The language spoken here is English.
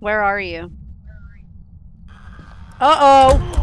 Where are you? Uh-oh!